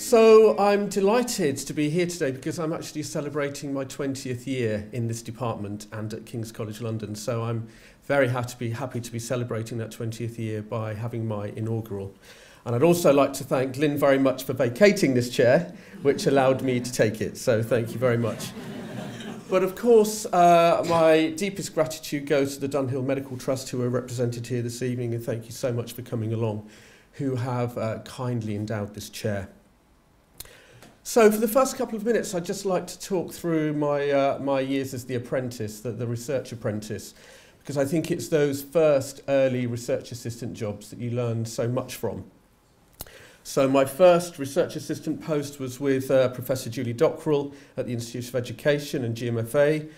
So I'm delighted to be here today because I'm actually celebrating my 20th year in this department and at King's College London. So I'm very happy to be, happy to be celebrating that 20th year by having my inaugural. And I'd also like to thank Lynn very much for vacating this chair, which allowed me to take it. So thank you very much. But of course, uh, my deepest gratitude goes to the Dunhill Medical Trust, who are represented here this evening, and thank you so much for coming along, who have uh, kindly endowed this chair. So for the first couple of minutes, I'd just like to talk through my, uh, my years as the apprentice, the, the research apprentice, because I think it's those first early research assistant jobs that you learn so much from. So my first research assistant post was with uh, Professor Julie Dockrell at the Institute of Education and GMFA.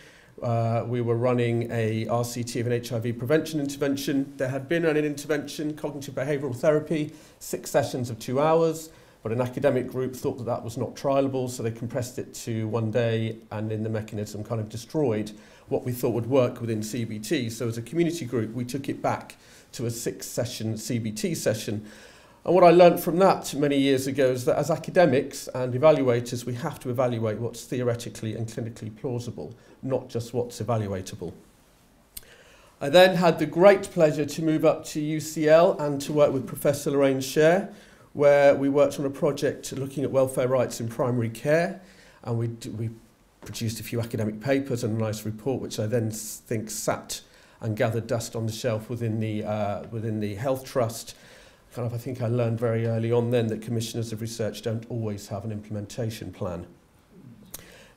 Uh, we were running a RCT of an HIV prevention intervention. There had been an intervention, cognitive behavioural therapy, six sessions of two hours, But an academic group thought that that was not trialable, so they compressed it to one day and in the mechanism kind of destroyed what we thought would work within CBT. So as a community group, we took it back to a six session CBT session. And what I learned from that many years ago is that as academics and evaluators, we have to evaluate what's theoretically and clinically plausible, not just what's evaluatable. I then had the great pleasure to move up to UCL and to work with Professor Lorraine Scher, where we worked on a project looking at welfare rights in primary care, and we, we produced a few academic papers and a nice report, which I then think sat and gathered dust on the shelf within the, uh, within the Health Trust. Kind of, I think I learned very early on then that commissioners of research don't always have an implementation plan.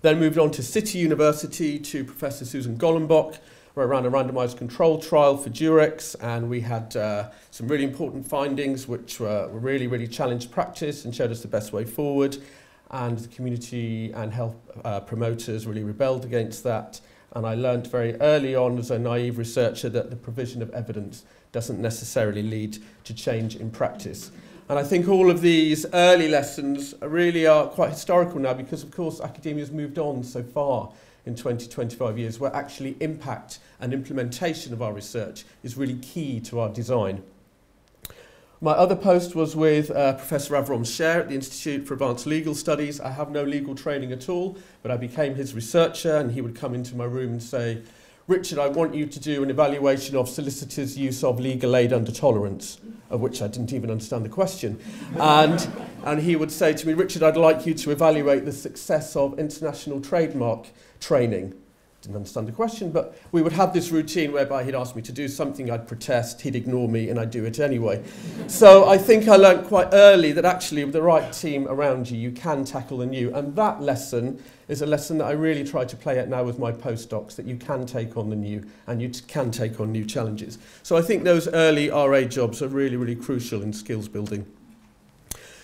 Then moved on to City University to Professor Susan Gollenbach, where I ran a randomized control trial for Durex, and we had uh, some really important findings which were, were really, really challenged practice and showed us the best way forward. And the community and health uh, promoters really rebelled against that. And I learned very early on as a naive researcher that the provision of evidence doesn't necessarily lead to change in practice. And I think all of these early lessons really are quite historical now because, of course, academia has moved on so far in 20, 25 years, where actually impact and implementation of our research is really key to our design. My other post was with uh, Professor Avram Sher at the Institute for Advanced Legal Studies. I have no legal training at all, but I became his researcher and he would come into my room and say, Richard, I want you to do an evaluation of solicitors' use of legal aid under tolerance, of which I didn't even understand the question. And, and he would say to me, Richard, I'd like you to evaluate the success of international trademark training Didn't understand the question, but we would have this routine whereby he'd ask me to do something, I'd protest, he'd ignore me, and I'd do it anyway. So I think I learned quite early that actually with the right team around you, you can tackle the new. And that lesson is a lesson that I really try to play at now with my postdocs, that you can take on the new and you can take on new challenges. So I think those early RA jobs are really, really crucial in skills building.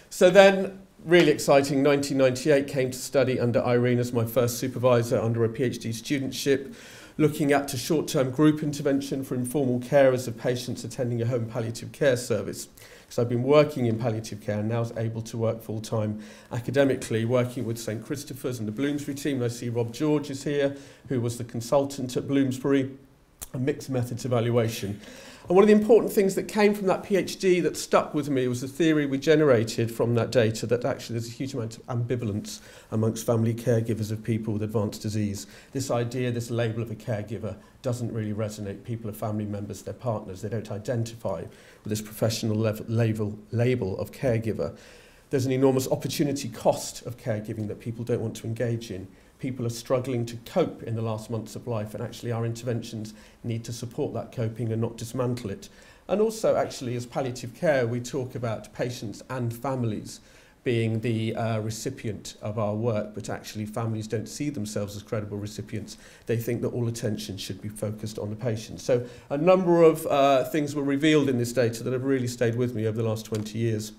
So then, really exciting. 1998 came to study under Irene as my first supervisor under a PhD studentship, looking at a short-term group intervention for informal carers of patients attending a home palliative care service. Because I've been working in palliative care and now able to work full-time academically, working with St Christopher's and the Bloomsbury team. I see Rob George is here, who was the consultant at Bloomsbury mixed methods evaluation. And one of the important things that came from that PhD that stuck with me was the theory we generated from that data that actually there's a huge amount of ambivalence amongst family caregivers of people with advanced disease. This idea, this label of a caregiver doesn't really resonate. People are family members, they're partners, they don't identify with this professional level, label, label of caregiver. There's an enormous opportunity cost of caregiving that people don't want to engage in people are struggling to cope in the last months of life and actually our interventions need to support that coping and not dismantle it. And also actually as palliative care we talk about patients and families being the uh, recipient of our work but actually families don't see themselves as credible recipients. They think that all attention should be focused on the patient. So a number of uh, things were revealed in this data that have really stayed with me over the last 20 years.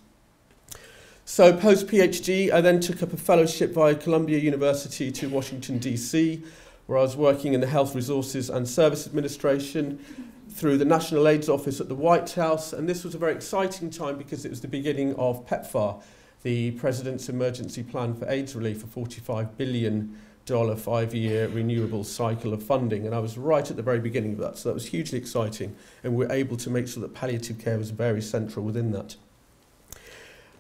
So post PhD, I then took up a fellowship via Columbia University to Washington, D.C., where I was working in the Health Resources and Service Administration through the National AIDS Office at the White House. And this was a very exciting time because it was the beginning of PEPFAR, the President's Emergency Plan for AIDS Relief, a $45 billion five-year renewable cycle of funding. And I was right at the very beginning of that. So that was hugely exciting. And we were able to make sure that palliative care was very central within that.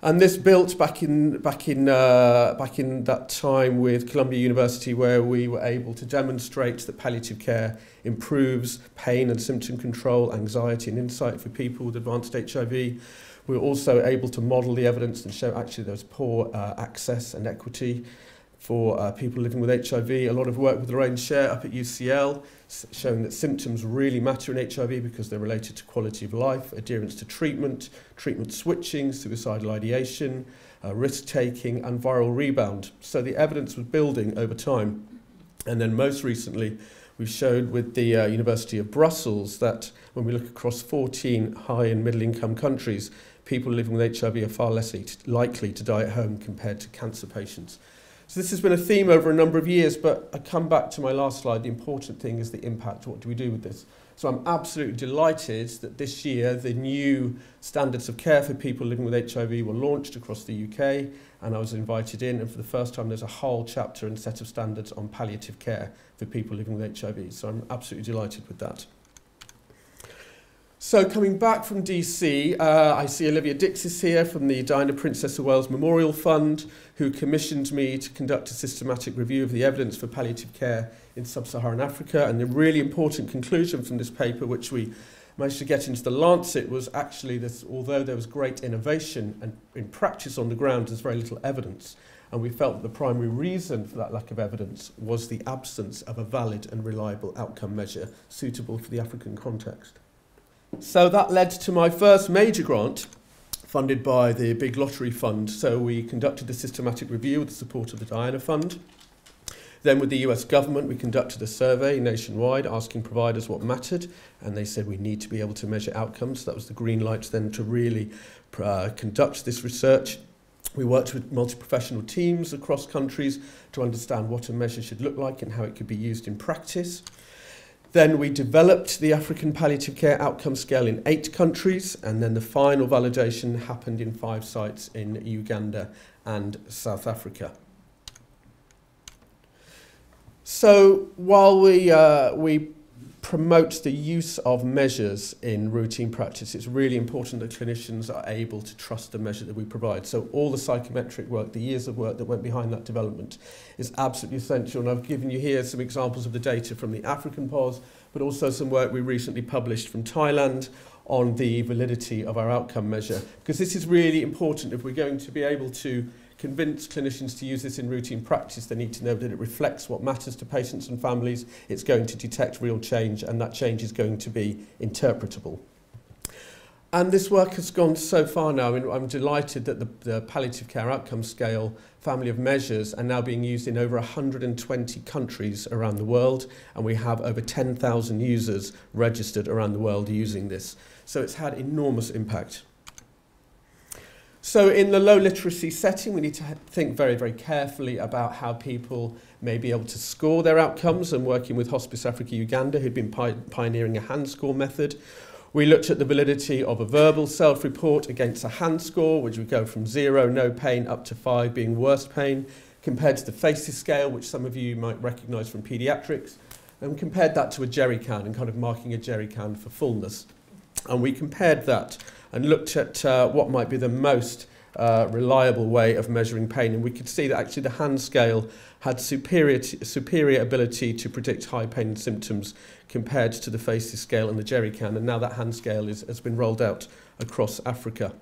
And this built back in back in uh, back in that time with Columbia University, where we were able to demonstrate that palliative care improves pain and symptom control, anxiety and insight for people with advanced HIV. We were also able to model the evidence and show actually there was poor uh, access and equity for uh, people living with HIV. A lot of work with Lorraine Share up at UCL showing that symptoms really matter in HIV because they're related to quality of life, adherence to treatment, treatment switching, suicidal ideation, uh, risk-taking, and viral rebound. So the evidence was building over time. And then most recently, we showed with the uh, University of Brussels that when we look across 14 high and middle income countries, people living with HIV are far less likely to die at home compared to cancer patients. So this has been a theme over a number of years, but I come back to my last slide. The important thing is the impact. What do we do with this? So I'm absolutely delighted that this year the new standards of care for people living with HIV were launched across the UK and I was invited in and for the first time there's a whole chapter and set of standards on palliative care for people living with HIV. So I'm absolutely delighted with that. So coming back from DC, uh, I see Olivia Dix is here from the Diana Princess of Wales Memorial Fund, who commissioned me to conduct a systematic review of the evidence for palliative care in sub-Saharan Africa. And the really important conclusion from this paper, which we managed to get into the Lancet, was actually that although there was great innovation and in practice on the ground, there's very little evidence. And we felt that the primary reason for that lack of evidence was the absence of a valid and reliable outcome measure suitable for the African context. So that led to my first major grant, funded by the Big Lottery Fund. So we conducted a systematic review with the support of the Diana Fund. Then with the US government, we conducted a survey nationwide asking providers what mattered, and they said we need to be able to measure outcomes. So that was the green light then to really uh, conduct this research. We worked with multi-professional teams across countries to understand what a measure should look like and how it could be used in practice. Then we developed the African Palliative Care Outcome Scale in eight countries, and then the final validation happened in five sites in Uganda and South Africa. So while we, uh, we promotes the use of measures in routine practice. It's really important that clinicians are able to trust the measure that we provide. So all the psychometric work, the years of work that went behind that development is absolutely essential. And I've given you here some examples of the data from the African POS, but also some work we recently published from Thailand on the validity of our outcome measure. Because this is really important if we're going to be able to convince clinicians to use this in routine practice, they need to know that it reflects what matters to patients and families, it's going to detect real change, and that change is going to be interpretable. And this work has gone so far now, I and mean, I'm delighted that the, the palliative care outcome scale family of measures are now being used in over 120 countries around the world, and we have over 10,000 users registered around the world using this. So it's had enormous impact. So in the low literacy setting, we need to think very, very carefully about how people may be able to score their outcomes and working with Hospice Africa Uganda, who'd been pi pioneering a hand score method. We looked at the validity of a verbal self-report against a hand score, which would go from zero, no pain, up to five being worst pain, compared to the FACES scale, which some of you might recognize from pediatrics, and compared that to a jerry can and kind of marking a jerry can for fullness. And we compared that and looked at uh, what might be the most uh, reliable way of measuring pain. And we could see that actually the hand scale had superior, superior ability to predict high pain symptoms compared to the FACES scale and the jerry can. And now that hand scale is, has been rolled out across Africa.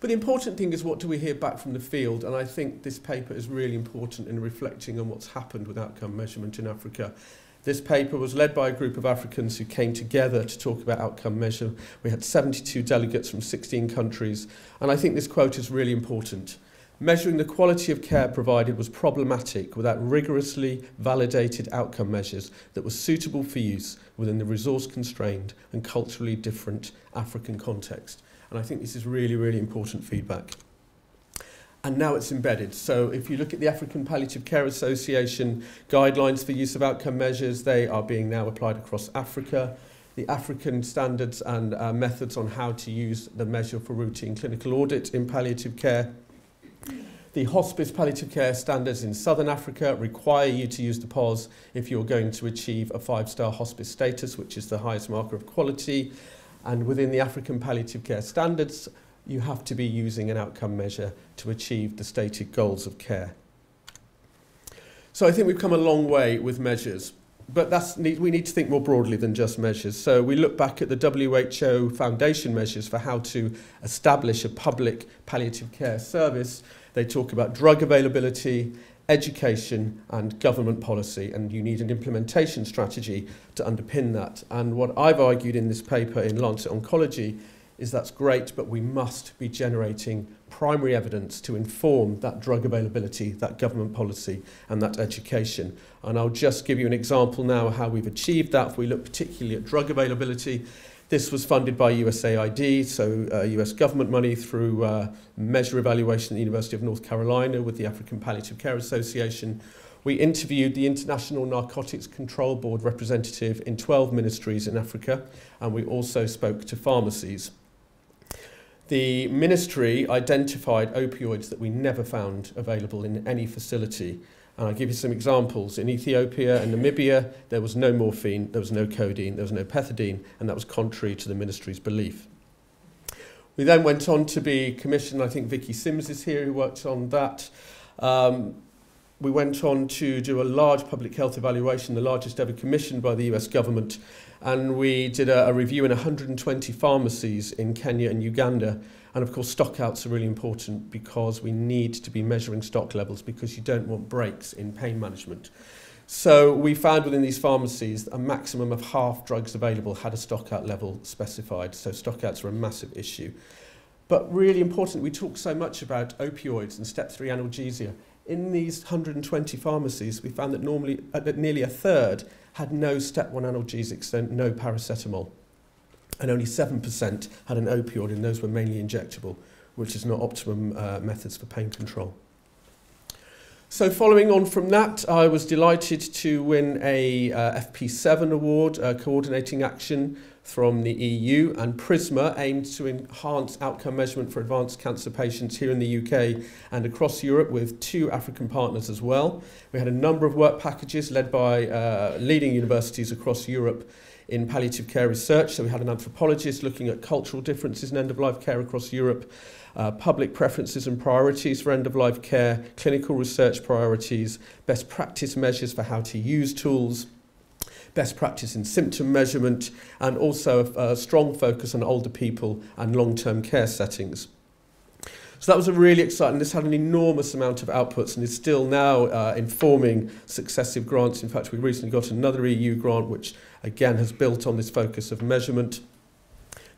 But the important thing is what do we hear back from the field? And I think this paper is really important in reflecting on what's happened with outcome measurement in Africa. This paper was led by a group of Africans who came together to talk about outcome measure. We had 72 delegates from 16 countries, and I think this quote is really important. Measuring the quality of care provided was problematic without rigorously validated outcome measures that were suitable for use within the resource constrained and culturally different African context. And I think this is really, really important feedback. And now it's embedded. So if you look at the African Palliative Care Association guidelines for use of outcome measures, they are being now applied across Africa. The African standards and uh, methods on how to use the measure for routine clinical audit in palliative care. The hospice palliative care standards in Southern Africa require you to use the POS if you're going to achieve a five-star hospice status, which is the highest marker of quality. And within the African palliative care standards, you have to be using an outcome measure to achieve the stated goals of care. So I think we've come a long way with measures, but that's, we need to think more broadly than just measures. So we look back at the WHO foundation measures for how to establish a public palliative care service. They talk about drug availability, education and government policy and you need an implementation strategy to underpin that and what I've argued in this paper in Lancet Oncology is that's great, but we must be generating primary evidence to inform that drug availability, that government policy and that education. And I'll just give you an example now how we've achieved that. If we look particularly at drug availability, This was funded by USAID, so uh, US government money through uh, measure evaluation at the University of North Carolina with the African Palliative Care Association. We interviewed the International Narcotics Control Board representative in 12 ministries in Africa, and we also spoke to pharmacies. The ministry identified opioids that we never found available in any facility. And I'll give you some examples. In Ethiopia and Namibia, there was no morphine, there was no codeine, there was no pethidine, and that was contrary to the ministry's belief. We then went on to be commissioned, I think Vicky Sims is here who worked on that. Um, we went on to do a large public health evaluation, the largest ever commissioned by the US government, and we did a, a review in 120 pharmacies in Kenya and Uganda. And of course, stockouts are really important because we need to be measuring stock levels because you don't want breaks in pain management. So we found within these pharmacies a maximum of half drugs available had a stockout level specified. So stockouts are a massive issue. But really important, we talk so much about opioids and step three analgesia. In these 120 pharmacies, we found that normally, uh, that nearly a third had no step one analgesics, so no paracetamol. And only 7% had an opioid, and those were mainly injectable, which is not optimum uh, methods for pain control. So following on from that, I was delighted to win a uh, FP7 award, uh, Coordinating Action from the EU, and PRISMA aimed to enhance outcome measurement for advanced cancer patients here in the UK and across Europe with two African partners as well. We had a number of work packages led by uh, leading universities across Europe in palliative care research. So we had an anthropologist looking at cultural differences in end-of-life care across Europe, uh, public preferences and priorities for end-of-life care, clinical research priorities, best practice measures for how to use tools, best practice in symptom measurement and also a, a strong focus on older people and long-term care settings. So that was a really exciting, this had an enormous amount of outputs and is still now uh, informing successive grants. In fact, we recently got another EU grant, which again has built on this focus of measurement.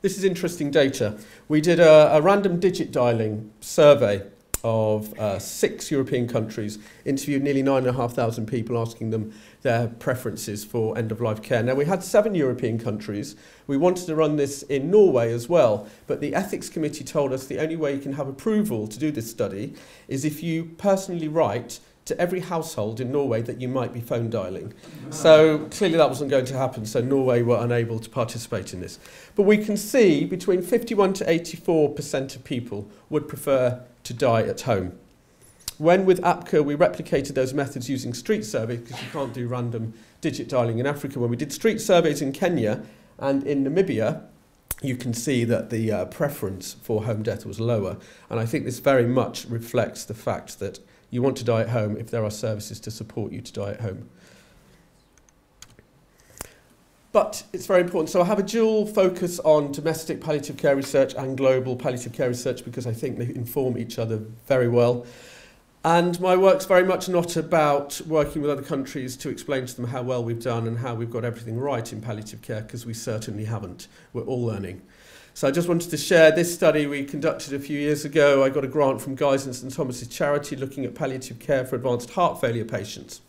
This is interesting data. We did a, a random digit dialing survey of uh, six European countries, interviewed nearly 9,500 people asking them their preferences for end-of-life care. Now, we had seven European countries. We wanted to run this in Norway as well, but the Ethics Committee told us the only way you can have approval to do this study is if you personally write to every household in Norway that you might be phone dialing. So clearly that wasn't going to happen, so Norway were unable to participate in this. But we can see between 51 to 84% of people would prefer to die at home. When with APCA we replicated those methods using street surveys, because you can't do random digit dialing in Africa, when we did street surveys in Kenya and in Namibia, you can see that the uh, preference for home death was lower. And I think this very much reflects the fact that you want to die at home if there are services to support you to die at home. But it's very important. So I have a dual focus on domestic palliative care research and global palliative care research because I think they inform each other very well. And my work's very much not about working with other countries to explain to them how well we've done and how we've got everything right in palliative care, because we certainly haven't. We're all learning. So I just wanted to share this study we conducted a few years ago. I got a grant from Guy's and St Thomas's charity looking at palliative care for advanced heart failure patients.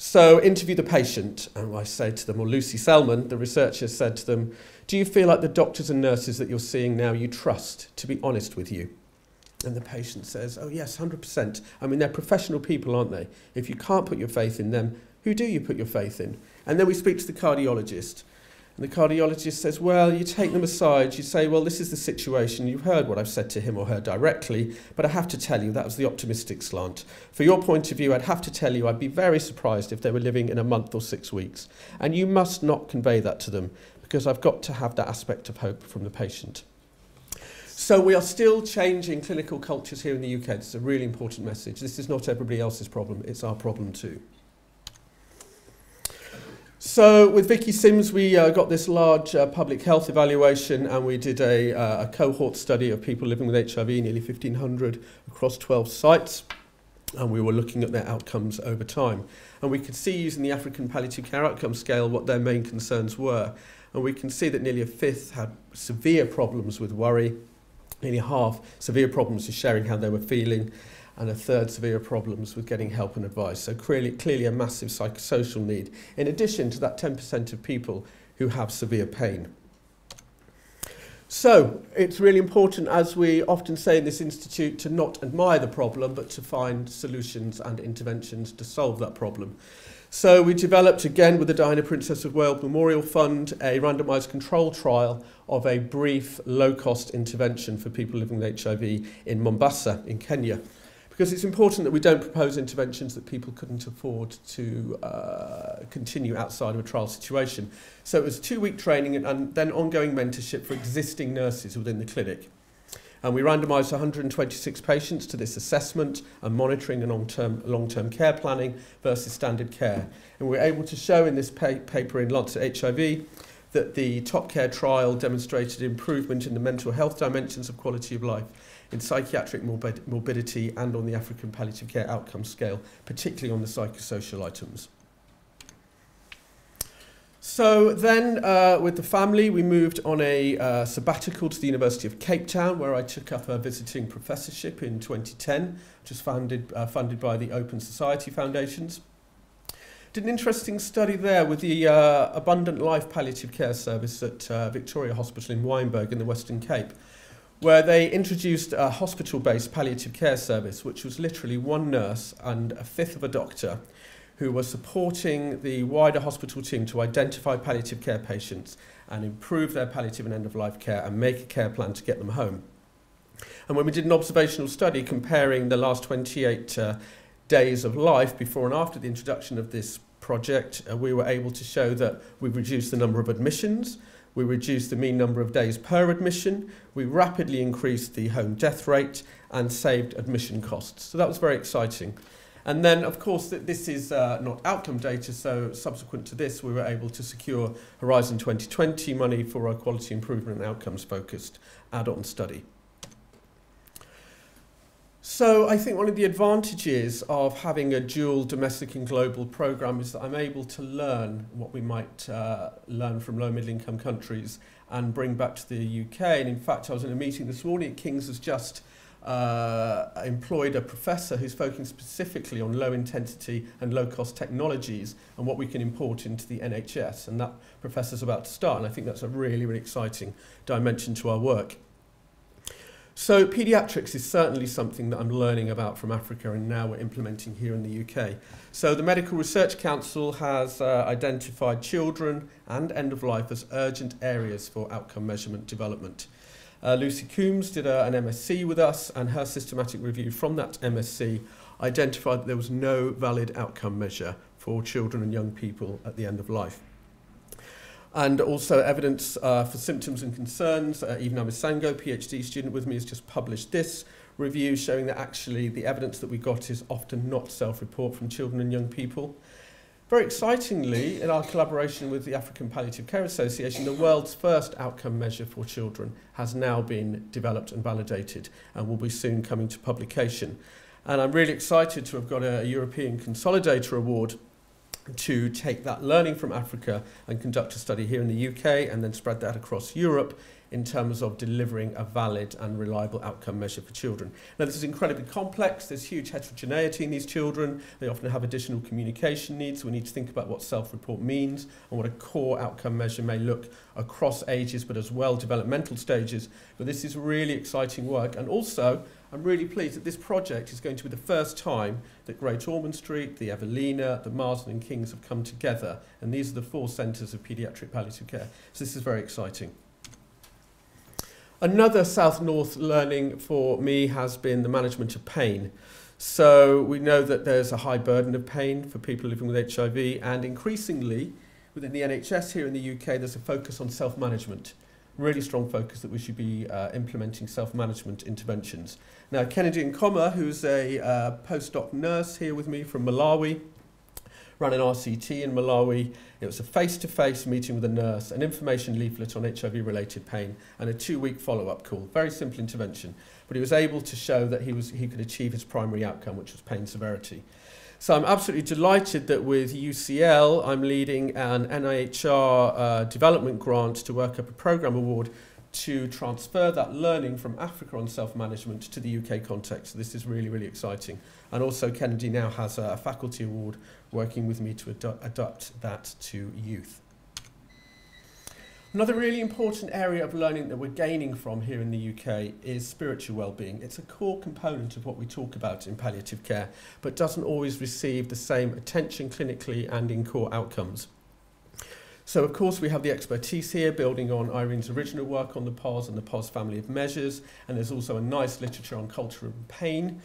So interview the patient, and I said to them, or Lucy Selman, the researcher, said to them, do you feel like the doctors and nurses that you're seeing now you trust to be honest with you? And the patient says, oh yes, 100%. I mean, they're professional people, aren't they? If you can't put your faith in them, who do you put your faith in? And then we speak to the cardiologist, And the cardiologist says, well, you take them aside, you say, well, this is the situation, you've heard what I've said to him or her directly, but I have to tell you, that was the optimistic slant. For your point of view, I'd have to tell you, I'd be very surprised if they were living in a month or six weeks. And you must not convey that to them, because I've got to have that aspect of hope from the patient. So we are still changing clinical cultures here in the UK. It's a really important message. This is not everybody else's problem, it's our problem too. So with Vicky Sims, we uh, got this large uh, public health evaluation and we did a, uh, a cohort study of people living with HIV, nearly 1,500 across 12 sites. And we were looking at their outcomes over time. And we could see using the African Palliative Care Outcome Scale what their main concerns were. And we can see that nearly a fifth had severe problems with worry, nearly half severe problems with sharing how they were feeling, and a third severe problems with getting help and advice. So clearly, clearly a massive psychosocial need, in addition to that 10% of people who have severe pain. So it's really important, as we often say in this institute, to not admire the problem, but to find solutions and interventions to solve that problem. So we developed, again with the Diana Princess of Wales Memorial Fund, a randomised control trial of a brief, low-cost intervention for people living with HIV in Mombasa, in Kenya. Because it's important that we don't propose interventions that people couldn't afford to uh, continue outside of a trial situation. So it was two-week training and, and then ongoing mentorship for existing nurses within the clinic. And we randomised 126 patients to this assessment and monitoring and long-term long-term care planning versus standard care. And we were able to show in this pa paper in Lancet HIV that the top care trial demonstrated improvement in the mental health dimensions of quality of life in psychiatric morbid morbidity and on the African palliative care outcome scale, particularly on the psychosocial items. So then, uh, with the family, we moved on a uh, sabbatical to the University of Cape Town, where I took up a visiting professorship in 2010, which was funded, uh, funded by the Open Society Foundations. Did an interesting study there with the uh, Abundant Life Palliative Care Service at uh, Victoria Hospital in Wynberg in the Western Cape, where they introduced a hospital-based palliative care service, which was literally one nurse and a fifth of a doctor who were supporting the wider hospital team to identify palliative care patients and improve their palliative and end-of-life care and make a care plan to get them home. And when we did an observational study comparing the last 28 uh, days of life before and after the introduction of this project, uh, we were able to show that we reduced the number of admissions, we reduced the mean number of days per admission, we rapidly increased the home death rate and saved admission costs. So that was very exciting. And then, of course, th this is uh, not outcome data, so subsequent to this, we were able to secure Horizon 2020 money for our quality improvement and outcomes-focused add-on study. So I think one of the advantages of having a dual domestic and global program is that I'm able to learn what we might uh, learn from low middle income countries and bring back to the UK. And in fact, I was in a meeting this morning at King's has just uh, employed a professor who's focusing specifically on low intensity and low cost technologies and what we can import into the NHS. And that professor's about to start, and I think that's a really, really exciting dimension to our work. So paediatrics is certainly something that I'm learning about from Africa and now we're implementing here in the UK. So the Medical Research Council has uh, identified children and end of life as urgent areas for outcome measurement development. Uh, Lucy Coombs did a, an MSc with us and her systematic review from that MSc identified that there was no valid outcome measure for children and young people at the end of life. And also evidence uh, for symptoms and concerns. Uh, Eve Namisango, PhD student with me, has just published this review showing that actually the evidence that we got is often not self-report from children and young people. Very excitingly, in our collaboration with the African Palliative Care Association, the world's first outcome measure for children has now been developed and validated and will be soon coming to publication. And I'm really excited to have got a European Consolidator Award to take that learning from Africa and conduct a study here in the UK and then spread that across Europe in terms of delivering a valid and reliable outcome measure for children. Now, this is incredibly complex. There's huge heterogeneity in these children. They often have additional communication needs. We need to think about what self-report means and what a core outcome measure may look across ages, but as well developmental stages. But this is really exciting work. And also, I'm really pleased that this project is going to be the first time that Great Ormond Street, the Evelina, the Marsden and King's have come together and these are the four centres of paediatric palliative care. So this is very exciting. Another South-North learning for me has been the management of pain. So we know that there's a high burden of pain for people living with HIV and increasingly within the NHS here in the UK there's a focus on self-management really strong focus that we should be uh, implementing self-management interventions. Now, Kennedy Nkhoma, who's a uh, postdoc nurse here with me from Malawi, ran an RCT in Malawi. It was a face-to-face meeting with a nurse, an information leaflet on HIV-related pain, and a two-week follow-up call. Very simple intervention, but he was able to show that he, was, he could achieve his primary outcome, which was pain severity. So I'm absolutely delighted that with UCL, I'm leading an NIHR uh, development grant to work up a program award to transfer that learning from Africa on self-management to the UK context. So this is really, really exciting. And also Kennedy now has a, a faculty award working with me to ad adapt that to youth. Another really important area of learning that we're gaining from here in the UK is spiritual well-being. It's a core component of what we talk about in palliative care, but doesn't always receive the same attention clinically and in core outcomes. So of course we have the expertise here building on Irene's original work on the POS and the POS family of measures, and there's also a nice literature on culture and pain.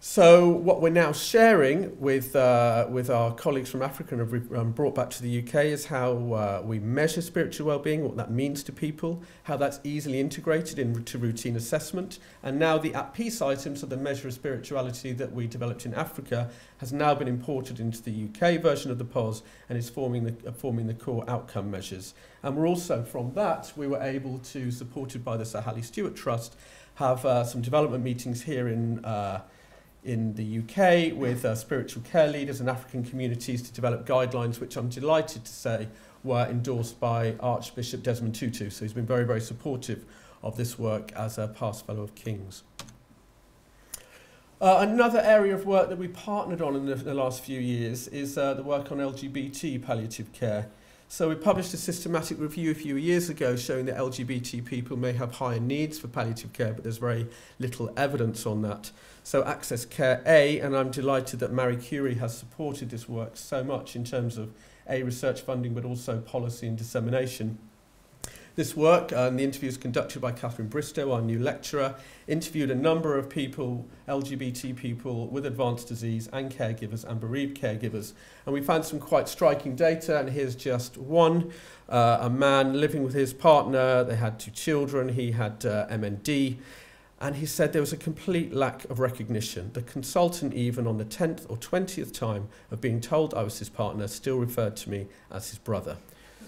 So what we're now sharing with, uh, with our colleagues from Africa and have um, brought back to the UK is how uh, we measure spiritual well-being, what that means to people, how that's easily integrated into routine assessment. And now the at peace item, so the measure of spirituality that we developed in Africa, has now been imported into the UK version of the POS and is forming the, uh, forming the core outcome measures. And we're also, from that, we were able to, supported by the Sir Halley Stewart Trust, have uh, some development meetings here in uh, in the UK with uh, spiritual care leaders and African communities to develop guidelines, which I'm delighted to say were endorsed by Archbishop Desmond Tutu. So he's been very, very supportive of this work as a past Fellow of Kings. Uh, another area of work that we partnered on in the, the last few years is uh, the work on LGBT palliative care. So we published a systematic review a few years ago showing that LGBT people may have higher needs for palliative care, but there's very little evidence on that. So Access Care A, and I'm delighted that Marie Curie has supported this work so much in terms of A, research funding, but also policy and dissemination. This work, and the interview is conducted by Katherine Bristowe, our new lecturer, interviewed a number of people, LGBT people with advanced disease and caregivers and bereaved caregivers. And we found some quite striking data, and here's just one. Uh, a man living with his partner, they had two children, he had uh, MND, and he said there was a complete lack of recognition. The consultant, even on the 10th or 20th time of being told I was his partner, still referred to me as his brother.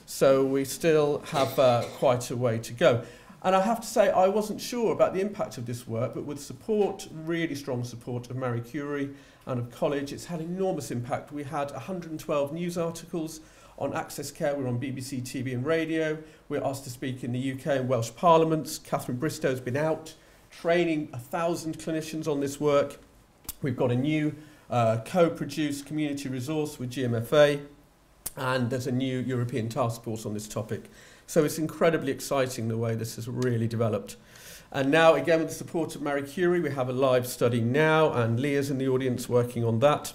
So we still have uh, quite a way to go. And I have to say, I wasn't sure about the impact of this work, but with support, really strong support of Marie Curie and of college, it's had enormous impact. We had 112 news articles on access care. We're on BBC TV and radio. We're asked to speak in the UK and Welsh parliaments. Katherine Bristowe's been out training a thousand clinicians on this work. We've got a new uh, co-produced community resource with GMFA, and there's a new European task force on this topic. So it's incredibly exciting the way this has really developed. And now, again, with the support of Marie Curie, we have a live study now, and Leah's in the audience working on that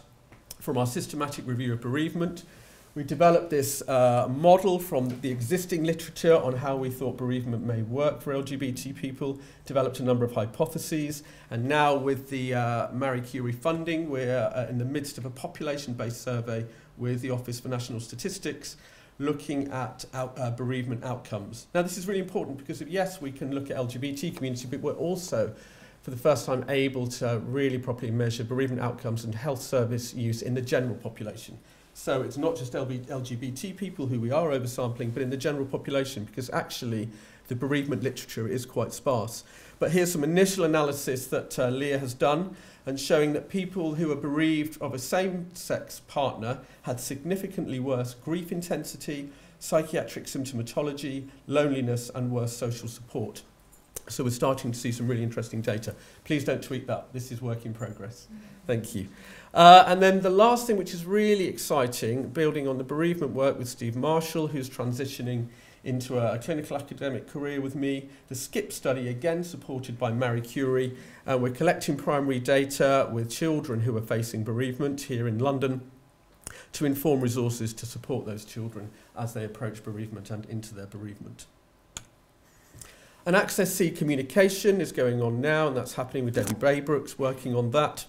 from our systematic review of bereavement. We developed this uh, model from the existing literature on how we thought bereavement may work for LGBT people, developed a number of hypotheses, and now with the uh, Marie Curie funding, we're uh, in the midst of a population-based survey with the Office for National Statistics, looking at out, uh, bereavement outcomes. Now, this is really important because, yes, we can look at LGBT community, but we're also, for the first time, able to really properly measure bereavement outcomes and health service use in the general population. So it's not just LGBT people who we are oversampling, but in the general population, because actually the bereavement literature is quite sparse. But here's some initial analysis that uh, Leah has done and showing that people who are bereaved of a same-sex partner had significantly worse grief intensity, psychiatric symptomatology, loneliness and worse social support. So we're starting to see some really interesting data. Please don't tweet that. This is work in progress. Thank you. Uh, and then the last thing, which is really exciting, building on the bereavement work with Steve Marshall, who's transitioning into a, a clinical academic career with me, the SKIP study, again supported by Marie Curie. Uh, we're collecting primary data with children who are facing bereavement here in London to inform resources to support those children as they approach bereavement and into their bereavement. An Access C communication is going on now, and that's happening with Debbie Braybrooks working on that.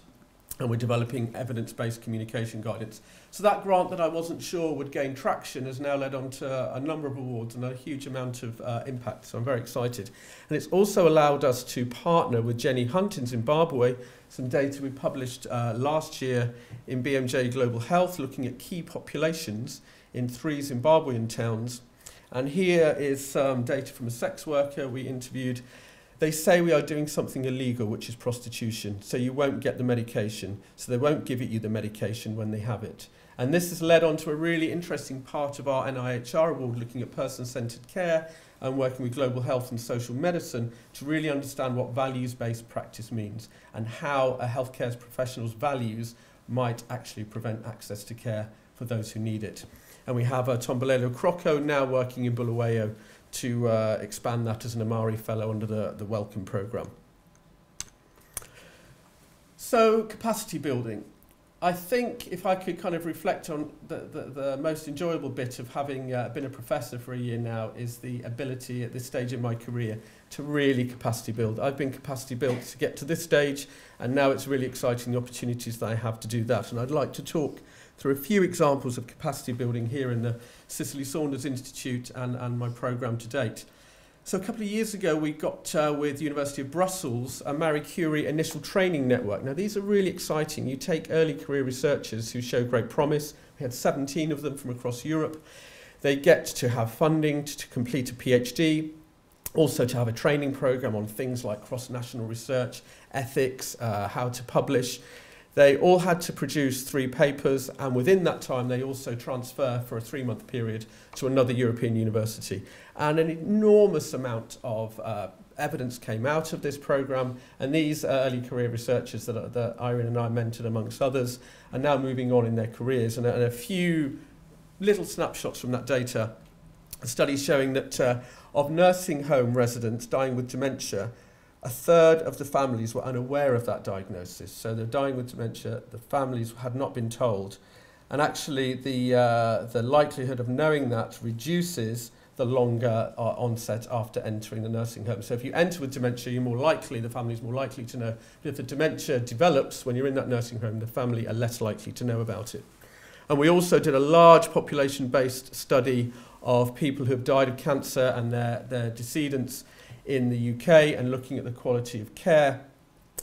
And we're developing evidence-based communication guidance. So that grant that I wasn't sure would gain traction has now led on to a number of awards and a huge amount of uh, impact, so I'm very excited. And it's also allowed us to partner with Jenny Hunt in Zimbabwe, some data we published uh, last year in BMJ Global Health looking at key populations in three Zimbabwean towns. And here is some data from a sex worker we interviewed they say we are doing something illegal, which is prostitution, so you won't get the medication, so they won't give it you the medication when they have it. And this has led on to a really interesting part of our NIHR award looking at person-centered care and working with global health and social medicine to really understand what values-based practice means and how a healthcare professional's values might actually prevent access to care for those who need it. And we have uh, Tombolelo Croco now working in Bulawayo to uh, expand that as an Amari Fellow under the, the Wellcome programme. So, capacity building. I think if I could kind of reflect on the, the, the most enjoyable bit of having uh, been a professor for a year now is the ability at this stage in my career to really capacity build. I've been capacity built to get to this stage and now it's really exciting the opportunities that I have to do that and I'd like to talk through a few examples of capacity building here in the Cicely Saunders Institute and, and my programme to date. So a couple of years ago, we got uh, with the University of Brussels a Marie Curie initial training network. Now, these are really exciting. You take early career researchers who show great promise. We had 17 of them from across Europe. They get to have funding to, to complete a PhD, also to have a training program on things like cross-national research, ethics, uh, how to publish, They all had to produce three papers, and within that time, they also transfer for a three month period to another European university. And an enormous amount of uh, evidence came out of this program and these early career researchers that, that Irene and I mentored amongst others are now moving on in their careers and, and a few little snapshots from that data studies showing that uh, of nursing home residents dying with dementia a third of the families were unaware of that diagnosis. So they're dying with dementia, the families had not been told. And actually, the, uh, the likelihood of knowing that reduces the longer uh, onset after entering the nursing home. So if you enter with dementia, you're more likely, the family's more likely to know. But if the dementia develops when you're in that nursing home, the family are less likely to know about it. And we also did a large population-based study of people who have died of cancer and their, their decedents in the UK and looking at the quality of care.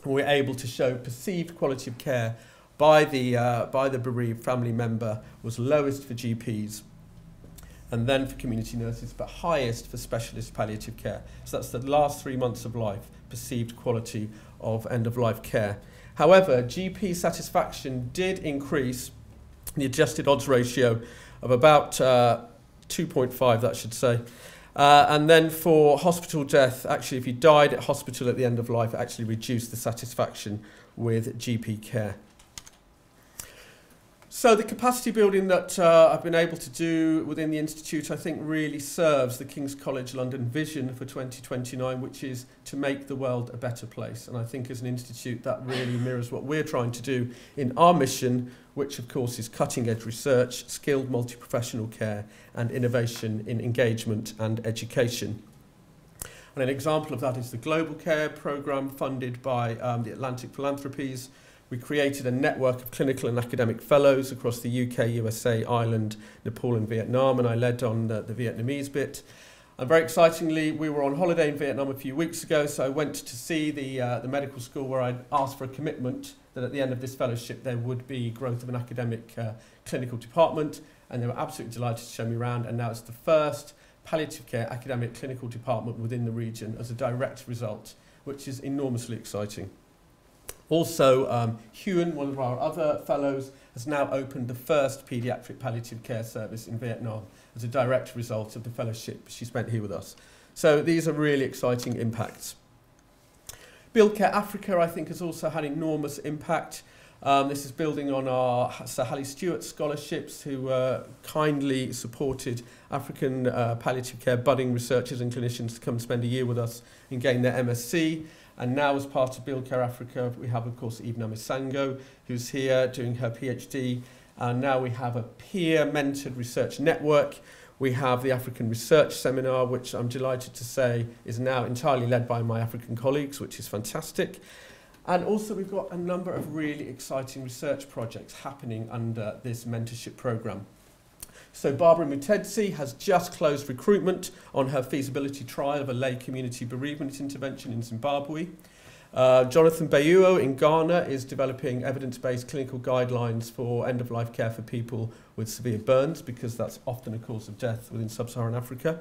We're able to show perceived quality of care by the, uh, by the bereaved family member was lowest for GPs and then for community nurses, but highest for specialist palliative care. So that's the last three months of life, perceived quality of end-of-life care. However, GP satisfaction did increase the adjusted odds ratio of about uh, 2.5, that should say, uh, and then for hospital death, actually, if you died at hospital at the end of life, it actually reduced the satisfaction with GP care. So the capacity building that uh, I've been able to do within the Institute, I think really serves the King's College London vision for 2029, which is to make the world a better place. And I think as an institute, that really mirrors what we're trying to do in our mission, which of course is cutting edge research, skilled multi-professional care and innovation in engagement and education. And an example of that is the Global Care Programme funded by um, the Atlantic Philanthropies, we created a network of clinical and academic fellows across the UK, USA, Ireland, Nepal and Vietnam, and I led on the, the Vietnamese bit. And very excitingly, we were on holiday in Vietnam a few weeks ago, so I went to see the, uh, the medical school where I asked for a commitment that at the end of this fellowship there would be growth of an academic uh, clinical department, and they were absolutely delighted to show me around, and now it's the first palliative care academic clinical department within the region as a direct result, which is enormously exciting. Also, um, one of our other fellows, has now opened the first paediatric palliative care service in Vietnam as a direct result of the fellowship she spent here with us. So these are really exciting impacts. Build Care Africa, I think, has also had enormous impact. Um, this is building on our Sir Halley Stewart scholarships, who uh, kindly supported African uh, palliative care budding researchers and clinicians to come spend a year with us and gain their MSc. And now as part of Build Care Africa, we have, of course, Ibna Misango, who's here doing her PhD. And now we have a peer-mentored research network. We have the African Research Seminar, which I'm delighted to say is now entirely led by my African colleagues, which is fantastic. And also we've got a number of really exciting research projects happening under this mentorship programme. So Barbara Mutedzi has just closed recruitment on her feasibility trial of a lay community bereavement intervention in Zimbabwe. Uh, Jonathan Bayuo in Ghana is developing evidence-based clinical guidelines for end-of-life care for people with severe burns because that's often a cause of death within sub-Saharan Africa.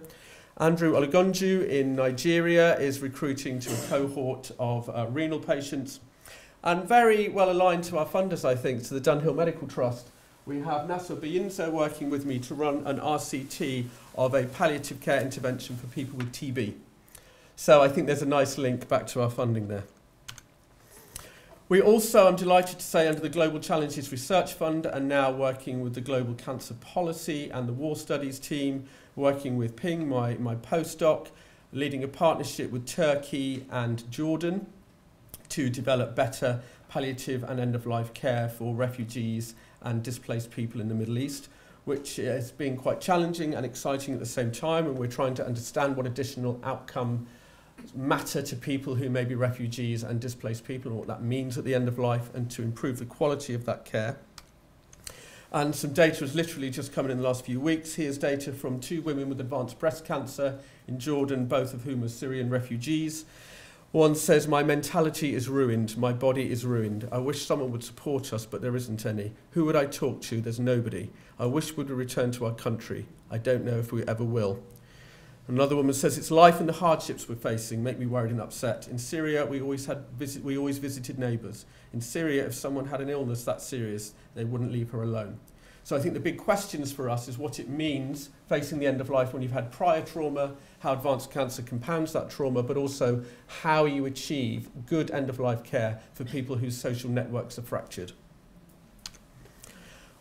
Andrew Olugunju in Nigeria is recruiting to a cohort of uh, renal patients and very well aligned to our funders, I think, to the Dunhill Medical Trust. We have Nassau Bayinza working with me to run an RCT of a palliative care intervention for people with TB. So I think there's a nice link back to our funding there. We also, I'm delighted to say, under the Global Challenges Research Fund, are now working with the Global Cancer Policy and the War Studies team, working with Ping, my, my postdoc, leading a partnership with Turkey and Jordan to develop better palliative and end-of-life care for refugees and displaced people in the Middle East, which has been quite challenging and exciting at the same time, and we're trying to understand what additional outcome matter to people who may be refugees and displaced people and what that means at the end of life and to improve the quality of that care. And some data has literally just come in, in the last few weeks. Here's data from two women with advanced breast cancer in Jordan, both of whom are Syrian refugees. One says, My mentality is ruined, my body is ruined. I wish someone would support us, but there isn't any. Who would I talk to? There's nobody. I wish we'd return to our country. I don't know if we ever will. Another woman says, It's life and the hardships we're facing make me worried and upset. In Syria, we always, had visit, we always visited neighbours. In Syria, if someone had an illness that serious, they wouldn't leave her alone. So I think the big questions for us is what it means facing the end of life when you've had prior trauma, how advanced cancer compounds that trauma, but also how you achieve good end of life care for people whose social networks are fractured.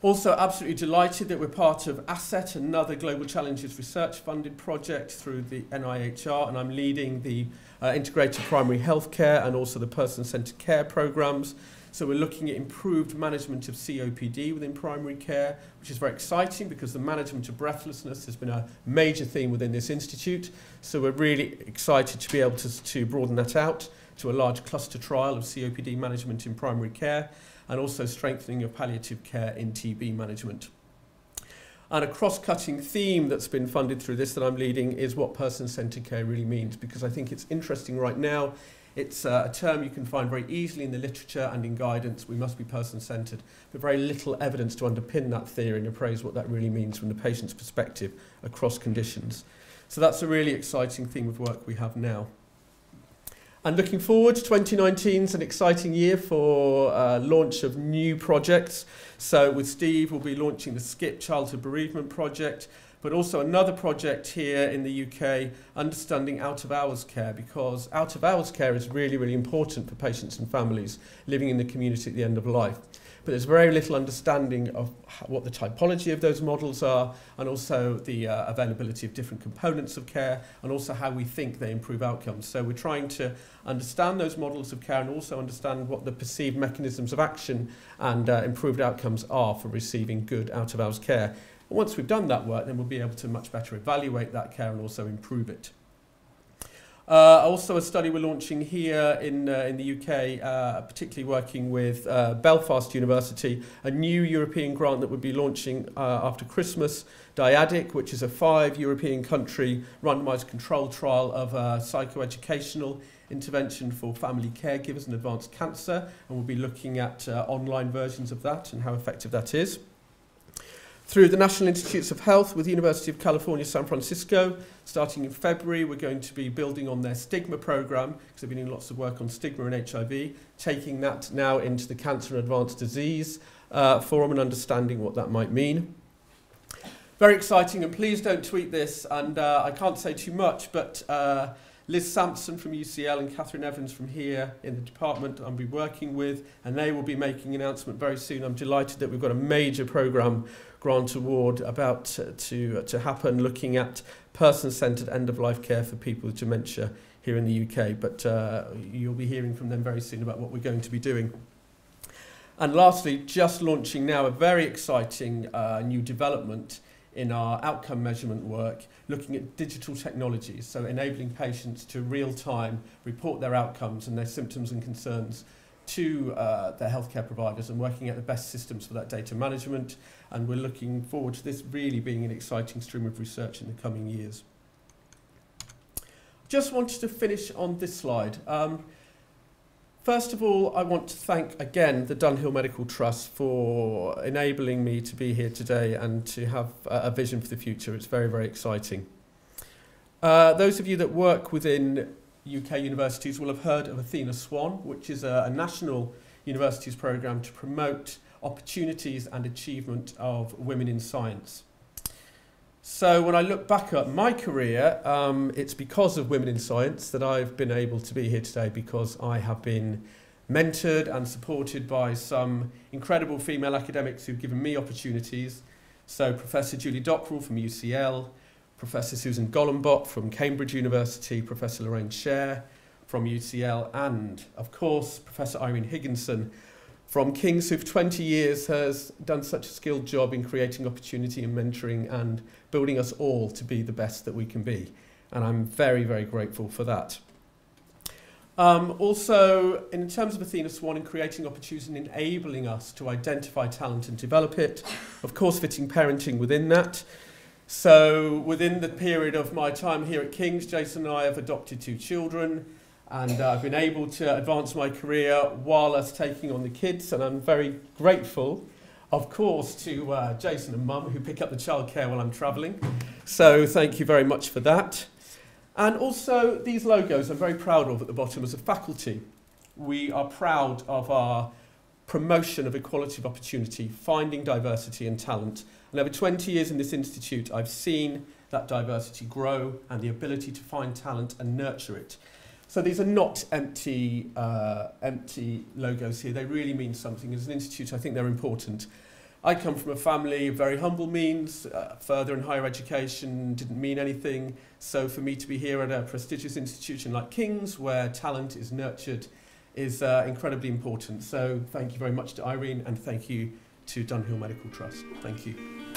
Also, absolutely delighted that we're part of ASSET, another Global Challenges Research funded project through the NIHR, and I'm leading the uh, integrated primary healthcare and also the person-centered care programs. So we're looking at improved management of COPD within primary care, which is very exciting because the management of breathlessness has been a major theme within this institute. So we're really excited to be able to, to broaden that out to a large cluster trial of COPD management in primary care and also strengthening of palliative care in TB management. And a cross-cutting theme that's been funded through this that I'm leading is what person-centered care really means, because I think it's interesting right now. It's uh, a term you can find very easily in the literature and in guidance. We must be person-centered, but very little evidence to underpin that theory and appraise what that really means from the patient's perspective across conditions. So that's a really exciting theme of work we have now. And looking forward, 2019 is an exciting year for uh, launch of new projects. So with Steve, we'll be launching the SKIP Childhood Bereavement Project, but also another project here in the UK, understanding out-of-hours care, because out-of-hours care is really, really important for patients and families living in the community at the end of life but there's very little understanding of what the typology of those models are and also the uh, availability of different components of care and also how we think they improve outcomes. So we're trying to understand those models of care and also understand what the perceived mechanisms of action and uh, improved outcomes are for receiving good out-of-hours care. And once we've done that work, then we'll be able to much better evaluate that care and also improve it. Uh, also a study we're launching here in, uh, in the UK, uh, particularly working with uh, Belfast University, a new European grant that would be launching uh, after Christmas, DIADIC, which is a five European country randomized control trial of a psychoeducational intervention for family caregivers and advanced cancer, and we'll be looking at uh, online versions of that and how effective that is through the National Institutes of Health with the University of California, San Francisco. Starting in February, we're going to be building on their stigma program because they've been doing lots of work on stigma and HIV, taking that now into the Cancer and Advanced Disease uh, Forum and understanding what that might mean. Very exciting, and please don't tweet this, and uh, I can't say too much, but uh, Liz Sampson from UCL and Catherine Evans from here in the department I'll be working with, and they will be making an announcement very soon. I'm delighted that we've got a major programme grant award about to, to happen looking at person-centred end-of-life care for people with dementia here in the UK. But uh, you'll be hearing from them very soon about what we're going to be doing. And lastly, just launching now a very exciting uh, new development in our outcome measurement work, looking at digital technologies, so enabling patients to real-time report their outcomes and their symptoms and concerns to uh, their healthcare providers and working out the best systems for that data management. And we're looking forward to this really being an exciting stream of research in the coming years. Just wanted to finish on this slide. Um, First of all, I want to thank again the Dunhill Medical Trust for enabling me to be here today and to have a vision for the future. It's very, very exciting. Uh, those of you that work within UK universities will have heard of Athena Swan, which is a, a national universities programme to promote opportunities and achievement of women in science. So when I look back at my career, um, it's because of Women in Science that I've been able to be here today because I have been mentored and supported by some incredible female academics who've given me opportunities. So Professor Julie Dockrell from UCL, Professor Susan Golombok from Cambridge University, Professor Lorraine Sherr from UCL, and of course Professor Irene Higginson from King's, who for 20 years has done such a skilled job in creating opportunity and mentoring and building us all to be the best that we can be. And I'm very, very grateful for that. Um, also, in terms of Athena Swan in creating opportunities and enabling us to identify talent and develop it, of course, fitting parenting within that. So, within the period of my time here at King's, Jason and I have adopted two children and uh, I've been able to advance my career while us taking on the kids, and I'm very grateful, of course, to uh, Jason and Mum who pick up the childcare while I'm travelling. So thank you very much for that. And also these logos I'm very proud of at the bottom as a faculty. We are proud of our promotion of equality of opportunity, finding diversity and talent. And over 20 years in this institute, I've seen that diversity grow and the ability to find talent and nurture it. So these are not empty, uh, empty logos here. They really mean something. As an institute, I think they're important. I come from a family of very humble means. Uh, further and higher education didn't mean anything. So for me to be here at a prestigious institution like King's, where talent is nurtured, is uh, incredibly important. So thank you very much to Irene and thank you to Dunhill Medical Trust. Thank you.